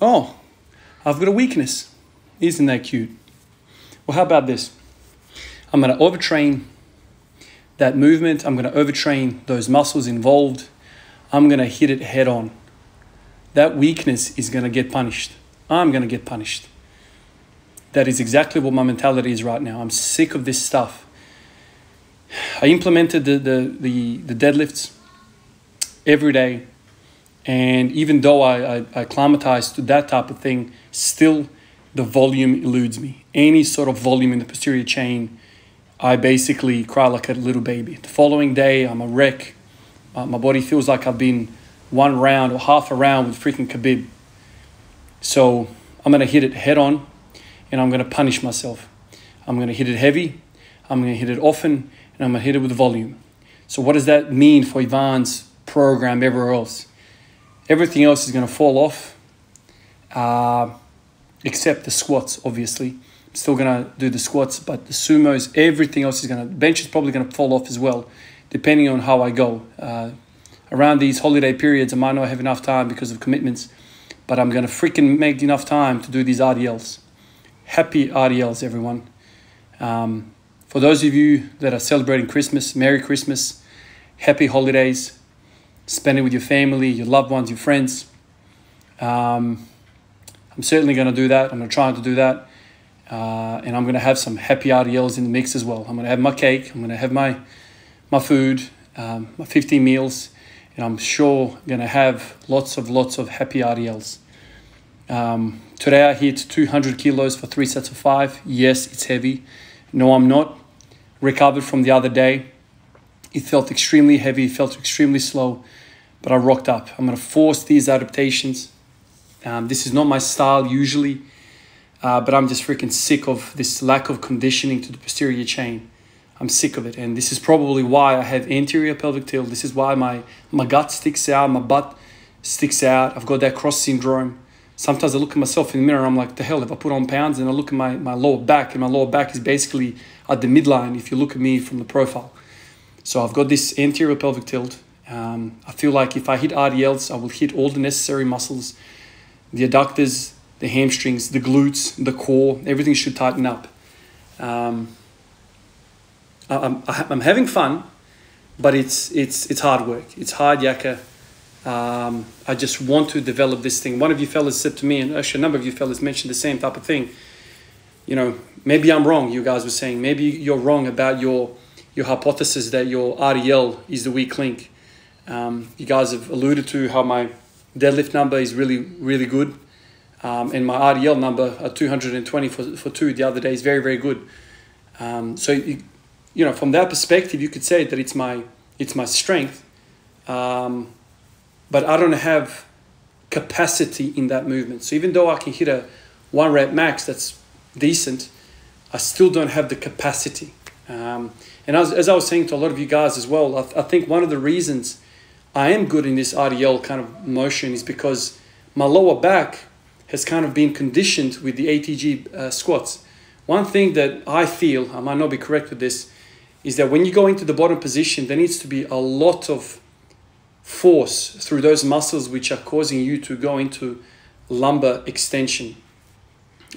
Oh, I've got a weakness. Isn't that cute? Well, how about this? I'm going to overtrain that movement. I'm going to overtrain those muscles involved. I'm going to hit it head on. That weakness is going to get punished. I'm going to get punished. That is exactly what my mentality is right now. I'm sick of this stuff. I implemented the, the, the, the deadlifts every day. And even though I, I, I acclimatized to that type of thing, still the volume eludes me. Any sort of volume in the posterior chain, I basically cry like a little baby. The following day, I'm a wreck. Uh, my body feels like I've been one round or half a round with freaking Khabib. So I'm going to hit it head on and I'm going to punish myself. I'm going to hit it heavy, I'm going to hit it often, and I'm going to hit it with volume. So, what does that mean for Ivan's program everywhere else? Everything else is going to fall off, uh, except the squats, obviously. I'm still going to do the squats, but the sumos, everything else is going to, bench is probably going to fall off as well, depending on how I go. Uh, around these holiday periods, I might not have enough time because of commitments, but I'm going to freaking make enough time to do these RDLs. Happy RDLs, everyone. Um, for those of you that are celebrating Christmas, Merry Christmas, Happy Holidays. Spend it with your family, your loved ones, your friends. Um, I'm certainly going to do that. I'm going to try to do that. Uh, and I'm going to have some happy RDLs in the mix as well. I'm going to have my cake. I'm going to have my, my food, um, my 15 meals. And I'm sure going to have lots of, lots of happy RDLs. Um, today I hit 200 kilos for three sets of five. Yes, it's heavy. No, I'm not. Recovered from the other day. It felt extremely heavy, It felt extremely slow, but I rocked up. I'm going to force these adaptations. Um, this is not my style usually, uh, but I'm just freaking sick of this lack of conditioning to the posterior chain. I'm sick of it. And this is probably why I have anterior pelvic tilt. This is why my, my gut sticks out, my butt sticks out. I've got that cross syndrome sometimes I look at myself in the mirror, I'm like, the hell, if I put on pounds and I look at my, my lower back, and my lower back is basically at the midline if you look at me from the profile. So I've got this anterior pelvic tilt. Um, I feel like if I hit RDLs, I will hit all the necessary muscles, the adductors, the hamstrings, the glutes, the core, everything should tighten up. Um, I'm, I'm having fun, but it's, it's, it's hard work. It's hard yakka. Um, I just want to develop this thing. One of you fellas said to me, and actually a number of you fellas mentioned the same type of thing. You know, maybe I'm wrong. You guys were saying maybe you're wrong about your your hypothesis that your RDL is the weak link. Um, you guys have alluded to how my deadlift number is really really good, um, and my RDL number at 220 for, for two the other day is very very good. Um, so you, you know from that perspective, you could say that it's my it's my strength. Um, but I don't have capacity in that movement. So even though I can hit a one rep max that's decent, I still don't have the capacity. Um, and as, as I was saying to a lot of you guys as well, I, I think one of the reasons I am good in this RDL kind of motion is because my lower back has kind of been conditioned with the ATG uh, squats. One thing that I feel, I might not be correct with this, is that when you go into the bottom position, there needs to be a lot of force through those muscles which are causing you to go into lumbar extension.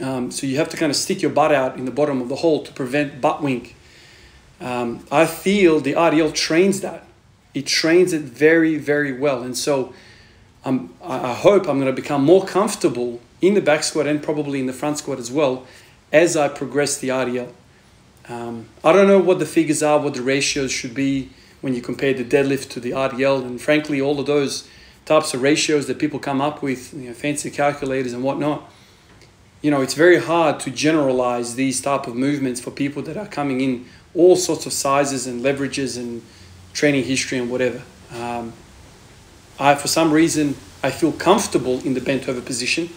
Um, so you have to kind of stick your butt out in the bottom of the hole to prevent butt wink. Um, I feel the RDL trains that. It trains it very, very well. And so um, I hope I'm going to become more comfortable in the back squat and probably in the front squat as well as I progress the RDL. Um, I don't know what the figures are, what the ratios should be when you compare the deadlift to the RDL, and frankly, all of those types of ratios that people come up with, you know, fancy calculators and whatnot. You know, it's very hard to generalize these type of movements for people that are coming in all sorts of sizes and leverages and training history and whatever. Um, I, for some reason, I feel comfortable in the bent over position.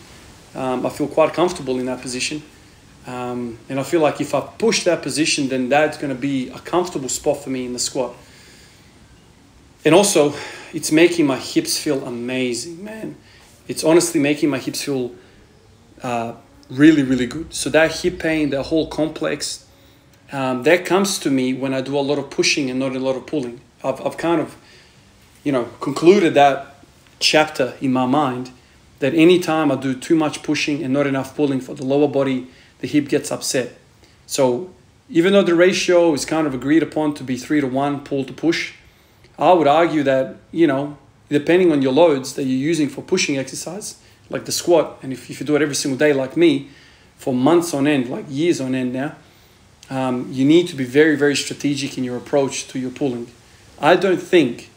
Um, I feel quite comfortable in that position. Um, and I feel like if I push that position, then that's going to be a comfortable spot for me in the squat. And also, it's making my hips feel amazing, man. It's honestly making my hips feel uh, really, really good. So that hip pain, that whole complex, um, that comes to me when I do a lot of pushing and not a lot of pulling. I've, I've kind of, you know, concluded that chapter in my mind, that anytime I do too much pushing and not enough pulling for the lower body, the hip gets upset. So even though the ratio is kind of agreed upon to be three to one pull to push, I would argue that, you know, depending on your loads that you're using for pushing exercise, like the squat, and if, if you do it every single day like me, for months on end, like years on end now, um, you need to be very, very strategic in your approach to your pulling. I don't think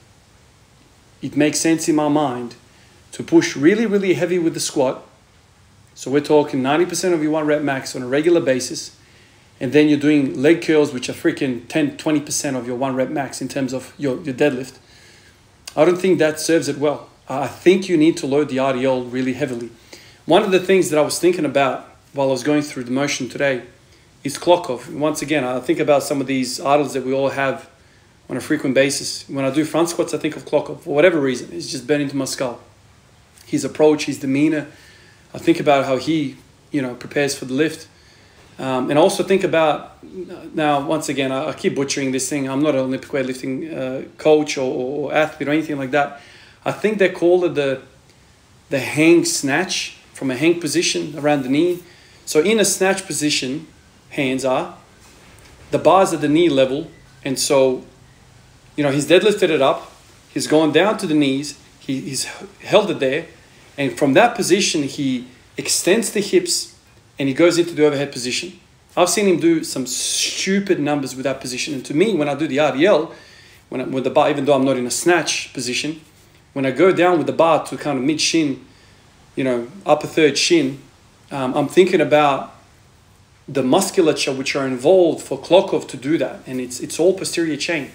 it makes sense in my mind to push really, really heavy with the squat. So we're talking 90% of your one rep max on a regular basis. And then you're doing leg curls, which are freaking 10, 20% of your one rep max in terms of your, your deadlift. I don't think that serves it well. I think you need to load the RDL really heavily. One of the things that I was thinking about while I was going through the motion today is Klokov. Once again, I think about some of these idols that we all have on a frequent basis. When I do front squats, I think of Klokov for whatever reason. It's just burned into my skull. His approach, his demeanor. I think about how he, you know, prepares for the lift. Um, and also think about now, once again, I, I, keep butchering this thing. I'm not an Olympic weightlifting uh, coach or, or, athlete or anything like that. I think they call it the, the hang snatch from a hang position around the knee. So in a snatch position, hands are, the bar's at the knee level. And so, you know, he's deadlifted it up. He's gone down to the knees. He, he's held it there. And from that position, he extends the hips and he goes into the overhead position. I've seen him do some stupid numbers with that position. And to me, when I do the RDL, when I, with the bar, even though I'm not in a snatch position, when I go down with the bar to kind of mid shin, you know, upper third shin, um, I'm thinking about the musculature which are involved for Klokov to do that. And it's, it's all posterior chain.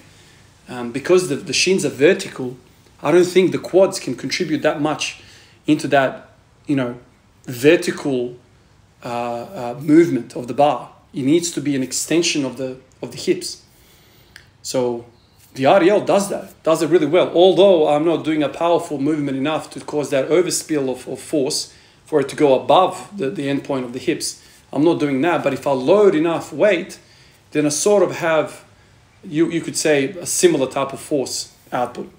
Um, because the, the shins are vertical, I don't think the quads can contribute that much into that, you know, vertical uh, uh, movement of the bar. It needs to be an extension of the of the hips. So the RDL does that, does it really well. Although I'm not doing a powerful movement enough to cause that overspill of, of force for it to go above the, the end point of the hips. I'm not doing that, but if I load enough weight, then I sort of have, you, you could say, a similar type of force output.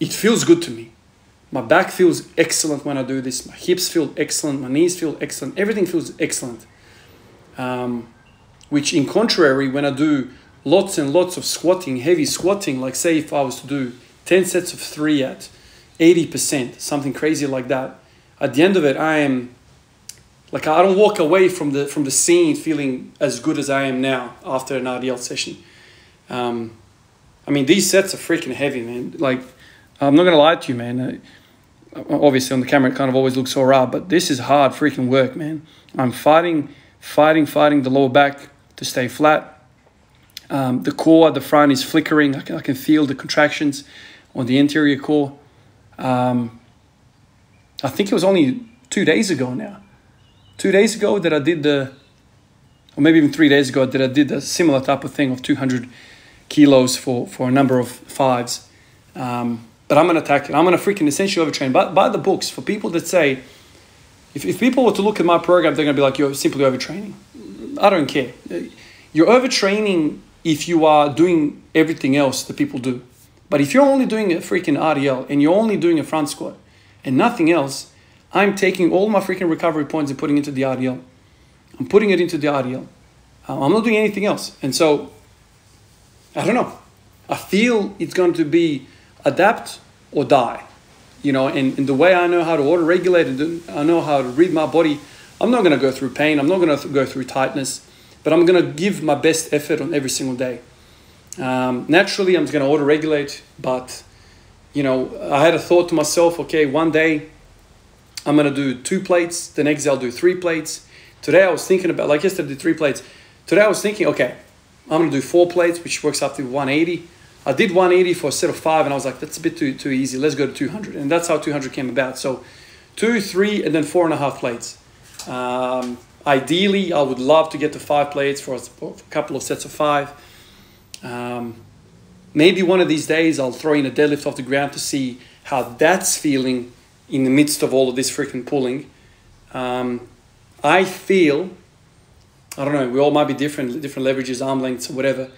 It feels good to me. My back feels excellent when I do this. My hips feel excellent. My knees feel excellent. Everything feels excellent. Um, which, in contrary, when I do lots and lots of squatting, heavy squatting, like say if I was to do 10 sets of three at 80%, something crazy like that, at the end of it, I am like I don't walk away from the from the scene feeling as good as I am now after an RDL session. Um, I mean, these sets are freaking heavy, man. Like, I'm not gonna lie to you, man obviously on the camera it kind of always looks so raw, but this is hard freaking work, man. I'm fighting, fighting, fighting the lower back to stay flat. Um, the core at the front is flickering. I can, I can, feel the contractions on the anterior core. Um, I think it was only two days ago now. Two days ago that I did the, or maybe even three days ago that I did a similar type of thing of 200 kilos for, for a number of fives. Um, but I'm going to attack it. I'm going to freaking essentially overtrain. By, by the books, for people that say, if, if people were to look at my program, they're going to be like, you're simply overtraining. I don't care. You're overtraining if you are doing everything else that people do. But if you're only doing a freaking RDL and you're only doing a front squat and nothing else, I'm taking all my freaking recovery points and putting into the RDL. I'm putting it into the RDL. Uh, I'm not doing anything else. And so, I don't know. I feel it's going to be adapt or die. You know, and, and the way I know how to auto regulate and I know how to read my body, I'm not going to go through pain, I'm not going to go through tightness, but I'm going to give my best effort on every single day. Um, naturally, I'm going to auto regulate, but you know, I had a thought to myself, okay, one day I'm going to do two plates, the next day I'll do three plates. Today I was thinking about, like yesterday I did three plates. Today I was thinking, okay, I'm to do four plates, which works up to 180. I did 180 for a set of five, and I was like, that's a bit too, too easy. Let's go to 200. And that's how 200 came about. So two, three, and then four and a half plates. Um, ideally, I would love to get to five plates for a, for a couple of sets of five. Um, maybe one of these days I'll throw in a deadlift off the ground to see how that's feeling in the midst of all of this freaking pulling. Um, I feel, I don't know, we all might be different, different leverages, arm lengths, or whatever.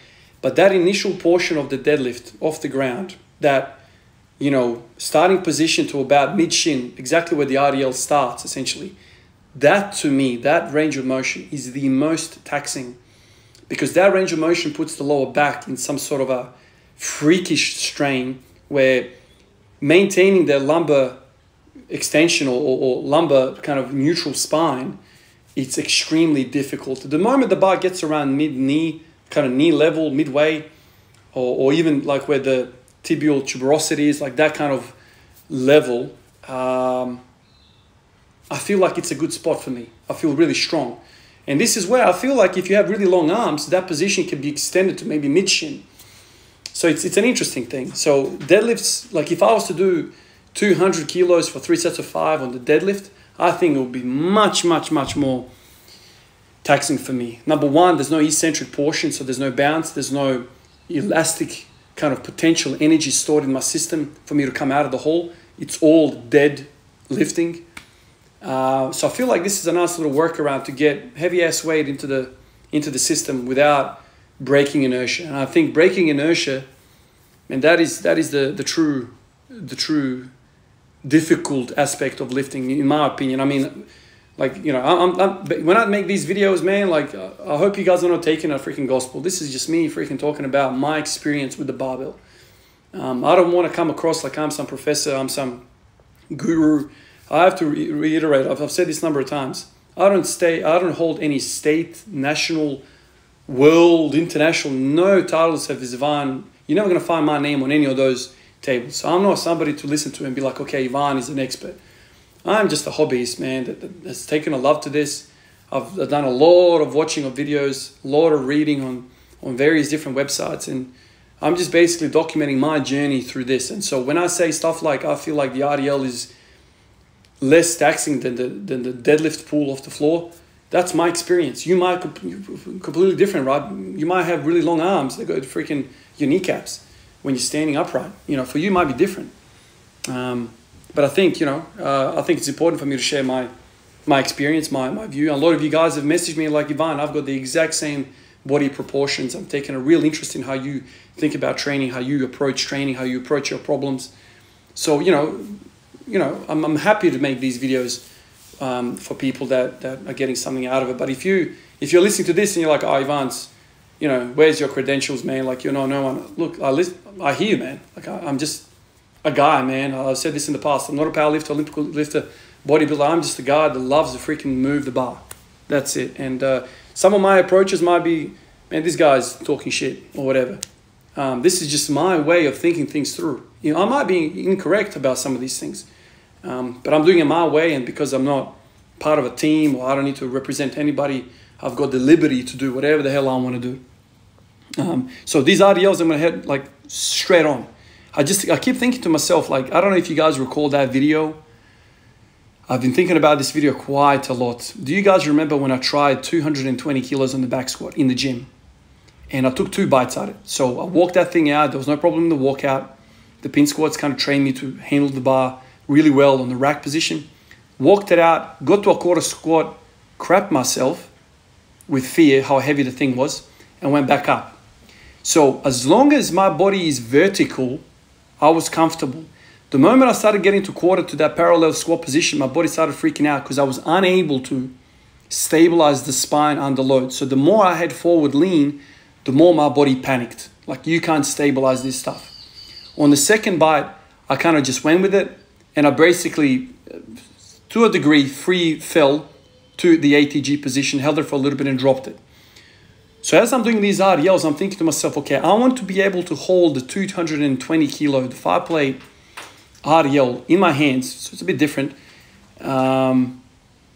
But that initial portion of the deadlift off the ground, that you know, starting position to about mid shin, exactly where the RDL starts, essentially. That to me, that range of motion is the most taxing because that range of motion puts the lower back in some sort of a freakish strain where maintaining the lumbar extension or, or, lumbar kind of neutral spine, it's extremely difficult. The moment the bar gets around mid knee, kind of knee level, midway, or, or even like where the tibial tuberosity is, like that kind of level, um, I feel like it's a good spot for me. I feel really strong. And this is where I feel like if you have really long arms, that position can be extended to maybe mid shin. So it's, it's an interesting thing. So deadlifts, like if I was to do 200 kilos for three sets of five on the deadlift, I think it would be much, much, much more taxing for me. Number one, there's no eccentric portion, so there's no bounce, there's no elastic kind of potential energy stored in my system for me to come out of the hole. It's all dead lifting. Uh, so I feel like this is a nice little workaround to get heavy ass weight into the into the system without breaking inertia. And I think breaking inertia, and that is that is the the true the true difficult aspect of lifting, in my opinion. I mean, like you know, I'm, I'm when I make these videos, man, like I hope you guys are not taking a freaking gospel. This is just me freaking talking about my experience with the barbell. Um, I don't want to come across like I'm some professor, I'm some guru. I have to re reiterate. I've, I've said this number of times. I don't stay. I don't hold any state, national, world, international. No titles have Ivan. You're never gonna find my name on any of those tables. So I'm not somebody to listen to and be like, okay, Ivan is an expert. I'm just a hobbyist, man, that, has taken a love to this. I've, I've done a lot of watching of videos, a lot of reading on, on various different websites, and I'm just basically documenting my journey through this. And so when I say stuff like I feel like the RDL is less taxing than the, than the deadlift pull off the floor, that's my experience. You might completely different, right? You might have really long arms that go to freaking your kneecaps when you're standing upright. You know, for you might be different. Um, but I think you know, uh, I think it's important for me to share my my experience, my my view. A lot of you guys have messaged me like Ivan. I've got the exact same body proportions. I'm taking a real interest in how you think about training, how you approach training, how you approach your problems. So you know, you know, I'm I'm happy to make these videos um, for people that that are getting something out of it. But if you if you're listening to this and you're like, oh, Ivan's, you know, where's your credentials, man? Like you're not no one. Look, I listen, I hear you, man. Like I, I'm just a guy, man. I've said this in the past. I'm not a power lifter, Olympic lifter, bodybuilder. I'm just a guy that loves to freaking move the bar. That's it. And uh, some of my approaches might be, man, this guy's talking shit or whatever. Um, this is just my way of thinking things through. You know, I might be incorrect about some of these things, um, but I'm doing it my way, and because I'm not part of a team or I don't need to represent anybody, I've got the liberty to do whatever the hell I want to do. Um, so these RDLs, I'm gonna head like straight on. I just I keep thinking to myself like I don't know if you guys recall that video. I've been thinking about this video quite a lot. Do you guys remember when I tried 220 kilos on the back squat in the gym? And I took two bites at it. So I walked that thing out. There was no problem in the walkout. The pin squats kind of trained me to handle the bar really well on the rack position. Walked it out, got to a quarter squat, crapped myself with fear how heavy the thing was, and went back up. So as long as my body is vertical I was comfortable. The moment I started getting to quarter to that parallel squat position, my body started freaking out because I was unable to stabilize the spine under load. So the more I had forward lean, the more my body panicked. Like you can't stabilize this stuff. On the second bite, I kind of just went with it and I basically, to a degree, free fell to the ATG position, held it for a little bit and dropped it. So as I'm doing these RDLs, I'm thinking to myself, okay, I want to be able to hold the 220 kilo, the five plate RDL in my hands. So it's a bit different. Um,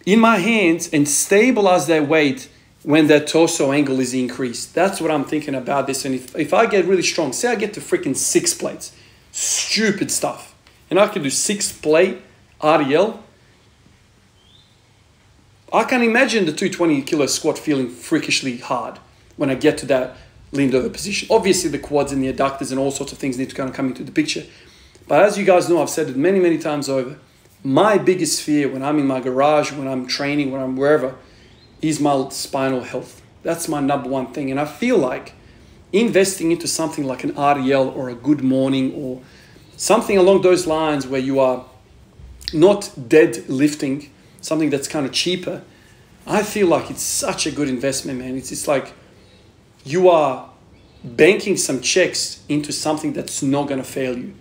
in my hands and stabilize that weight when that torso angle is increased. That's what I'm thinking about this. And if, if I get really strong, say I get to freaking six plates, stupid stuff, and I can do six plate RDL, I can imagine the 220 kilo squat feeling freakishly hard when I get to that leaned over position. Obviously, the quads and the adductors and all sorts of things need to kind of come into the picture. But as you guys know, I've said it many, many times over. My biggest fear when I'm in my garage, when I'm training, when I'm wherever, is my spinal health. That's my number one thing. And I feel like investing into something like an RDL or a good morning or something along those lines where you are not deadlifting, something that's kind of cheaper, I feel like it's such a good investment, man. It's, it's like you are banking some checks into something that's not going to fail you.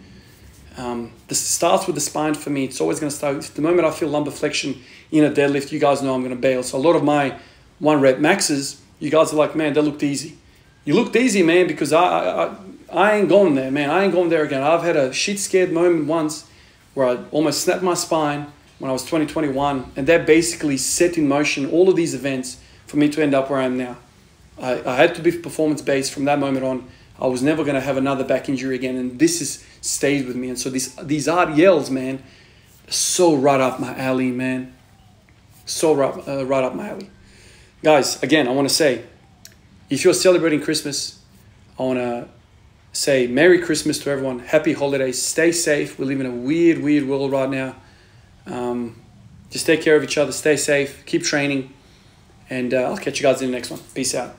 Um, this starts with the spine for me. It's always going to start. The moment I feel lumbar flexion in a deadlift, you guys know I'm going to bail. So a lot of my one rep maxes, you guys are like, man, they looked easy. You looked easy, man, because I, I, I ain't going there, man. I ain't going there again. I've had a shit scared moment once where I almost snapped my spine when I was 2021, and that basically set in motion all of these events for me to end up where I am now. I, I had to be performance based from that moment on. I was never going to have another back injury again, and this has stayed with me. And so these these RDLs man, so right up my alley, man. So right, uh, right up my alley, guys. Again, I want to say, if you're celebrating Christmas, I want to say Merry Christmas to everyone. Happy holidays. Stay safe. We live in a weird, weird world right now. Um, just take care of each other. Stay safe. Keep training. And uh, I'll catch you guys in the next one. Peace out.